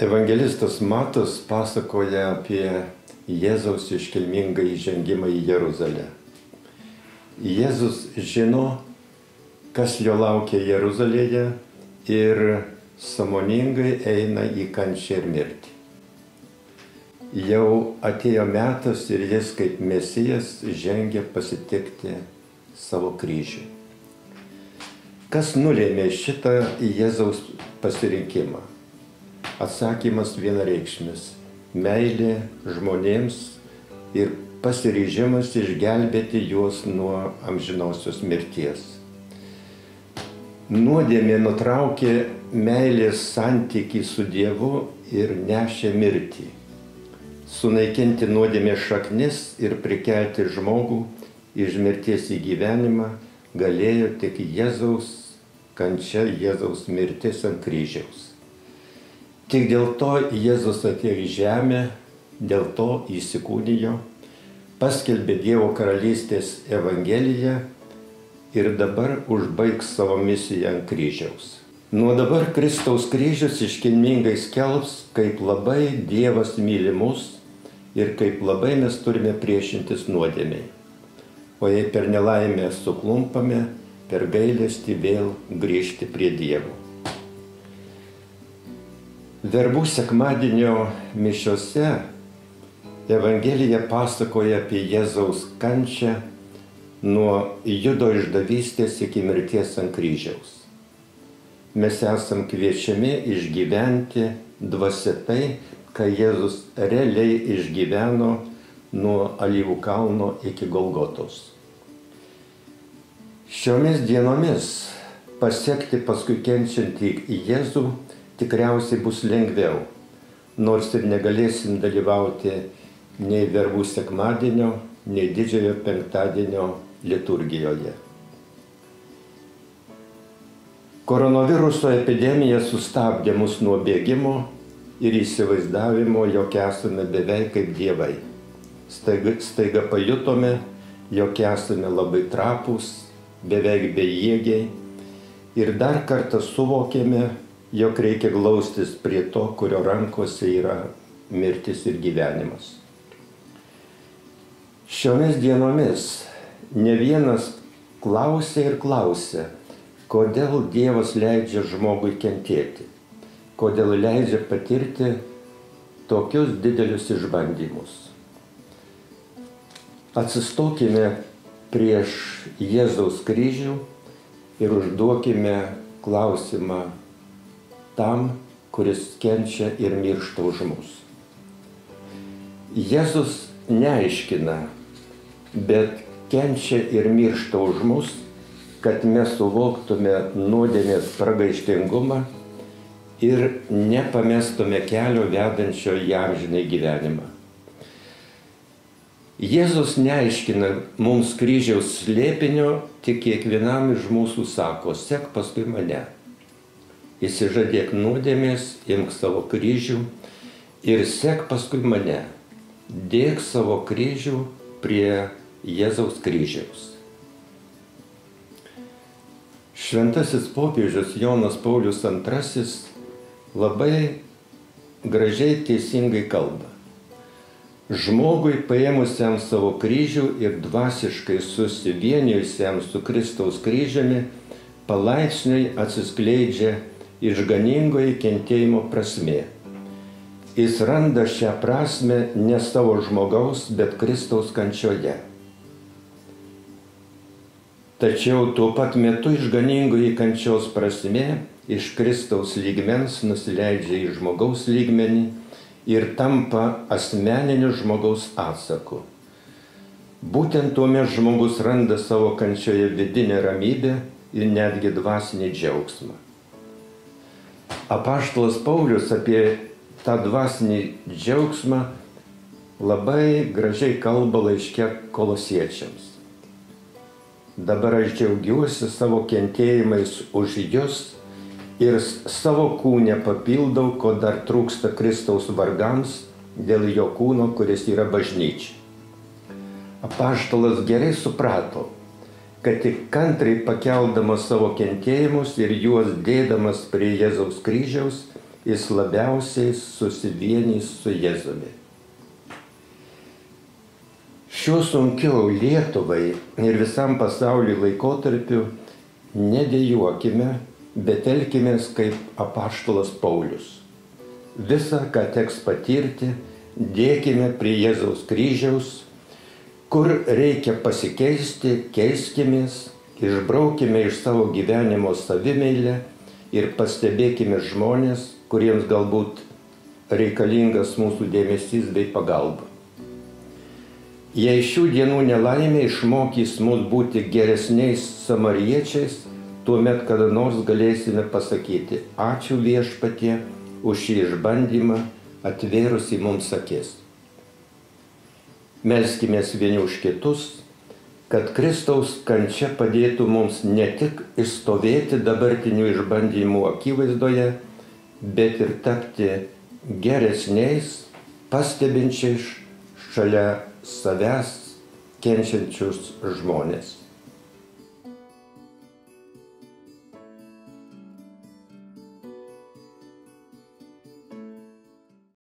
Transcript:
Evangelistas Matas pasakoja apie Jėzaus iškilmingą įžengimą į Jeruzalę. Jėzus žino, kas jo laukia Jeruzalėje ir samoningai eina į kančią ir mirtį. Jau atėjo metas ir jis kaip mesijas žengia pasitikti savo kryžių. Kas nulėmė šitą Jėzaus pasirinkimą? Atsakymas vienareikšmis - meilė žmonėms ir pasiryžimas išgelbėti juos nuo amžinosios mirties. Nuodėmė nutraukė meilės santyki su Dievu ir nešė mirtį. Sunaikinti nuodėmė šaknis ir prikelti žmogų iš mirties į gyvenimą galėjo tik Jėzaus kančia, Jėzaus mirtis ant kryžiaus. Tik dėl to Jėzus atėjo į žemę, dėl to įsikūnijo, paskelbė Dievo karalystės Evangeliją ir dabar užbaigs savo misiją ant kryžiaus. Nuo dabar Kristaus kryžius iškilmingai skelbs, kaip labai Dievas myli mus ir kaip labai mes turime priešintis nuodėmiai. O jei per nelaimę suklumpame, per gailestį vėl grįžti prie Dievo. Verbų sekmadienio mišiose Evangelija pasakoja apie Jėzaus kančią nuo judo išdavystės iki mirties ant kryžiaus. Mes esam kviečiami išgyventi dvasia tai, ką Jėzus realiai išgyveno nuo Alyvų kalno iki Golgotos. Šiomis dienomis pasiekti paskui kenčiantį Jėzų tikriausiai bus lengviau, nors ir negalėsim dalyvauti nei verbų sekmadienio, nei didžiojo penktadienio liturgijoje. Koronaviruso epidemija sustabdė mus nuo bėgimo ir įsivaizdavimo, jog esame beveik kaip dievai. Staiga, staiga pajutome, jog esame labai trapus, beveik bejėgiai ir dar kartą suvokėme, jog reikia glaustis prie to, kurio rankose yra mirtis ir gyvenimas. Šiomis dienomis ne vienas klausė ir klausė, kodėl Dievas leidžia žmogui kentėti, kodėl leidžia patirti tokius didelius išbandymus. Atsistokime prieš Jėzaus kryžių ir užduokime klausimą tam, kuris kenčia ir miršta už mus. Jėzus neaiškina, bet kenčia ir miršta už mus, kad mes suvoktume nuodėmės pragaištingumą ir nepamestume kelio vedančio į amžinai gyvenimą. Jėzus neaiškina mums kryžiaus slėpinio, tik kiekvienam iš mūsų sako, sek paskui mane. Įsižadėk nuodėmės, imk savo kryžių ir sek paskui mane. Dėk savo kryžių prie Jėzaus kryžiaus. Šventasis popiežius Jonas Paulius II labai gražiai teisingai kalba. Žmogui paėmusiam savo kryžių ir dvasiškai susivienijusiam su Kristaus kryžiumi palaipsniui atsiskleidžia išganingoji kentėjimo prasme. Jis randa šią prasme ne savo žmogaus, bet Kristaus kančioje. Tačiau tuo pat metu išganingoji kančios prasme iš Kristaus lygmens nusileidžia į žmogaus lygmenį ir tampa asmeniniu žmogaus atsaku. Būtent tuomet žmogus randa savo kančioje vidinę ramybę ir netgi dvasinį džiaugsmą. Apaštalas Paulius apie tą dvasinį džiaugsmą labai gražiai kalba laiške kolosiečiams. Dabar aš džiaugiuosi savo kentėjimais už jūs ir savo kūnę papildau, ko dar trūksta Kristaus vargams dėl jo kūno, kuris yra bažnyčia. Apaštalas gerai suprato, kad tik kantriai pakeldamas savo kentėjimus ir juos dėdamas prie Jėzaus kryžiaus, jis labiausiai susivienys su Jėzumi. Šiuo sunkiu Lietuvai ir visam pasauliu laikotarpiu nedėjuokime, bet elkimės kaip apaštalas Paulius. Visa, ką teks patirti, dėkime prie Jėzaus kryžiaus, kur reikia pasikeisti, keiskimės, išbraukime iš savo gyvenimo savimeilę ir pastebėkime žmonės, kuriems galbūt reikalingas mūsų dėmesys bei pagalba. Jei šių dienų nelaimė išmokys mus būti geresniais samariečiais, tuomet kada nors galėsime pasakyti ačiū viešpatie už šį išbandymą atvėrusi mums akis. Melskime vieni už kitus, kad Kristaus kančia padėtų mums ne tik išstovėti dabartinių išbandymų akivaizdoje, bet ir tapti geresniais, pastebinčiais šalia savęs kenčiančius žmonės.